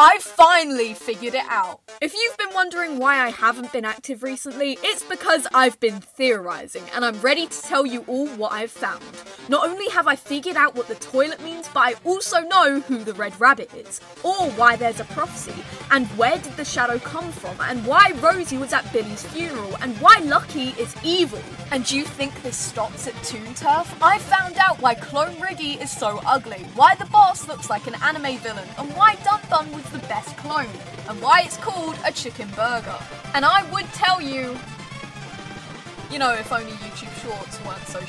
I finally figured it out. If you've been wondering why I haven't been active recently, it's because I've been theorizing and I'm ready to tell you all what I've found. Not only have I figured out what the toilet means, but I also know who the Red Rabbit is, or why there's a prophecy, and where did the shadow come from, and why Rosie was at Billy's funeral, and why Lucky is evil. And you think this stops at Toon Turf? I found out why Clone Riggy is so ugly, why the boss looks like an anime villain, and why Dun Dun was the best clone, and why it's called a chicken burger. And I would tell you, you know, if only YouTube Shorts weren't so short.